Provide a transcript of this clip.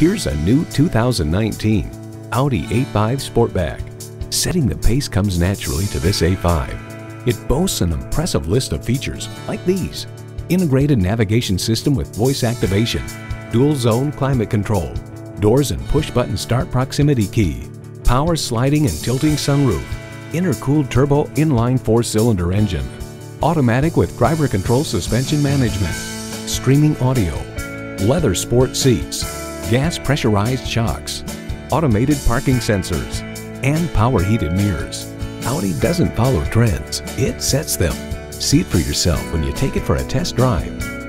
Here's a new 2019 Audi A5 Sportback. Setting the pace comes naturally to this A5. It boasts an impressive list of features like these. Integrated navigation system with voice activation, dual zone climate control, doors and push button start proximity key, power sliding and tilting sunroof, intercooled turbo inline four cylinder engine, automatic with driver control suspension management, streaming audio, leather sport seats, gas pressurized shocks, automated parking sensors, and power heated mirrors. Audi doesn't follow trends, it sets them. See it for yourself when you take it for a test drive.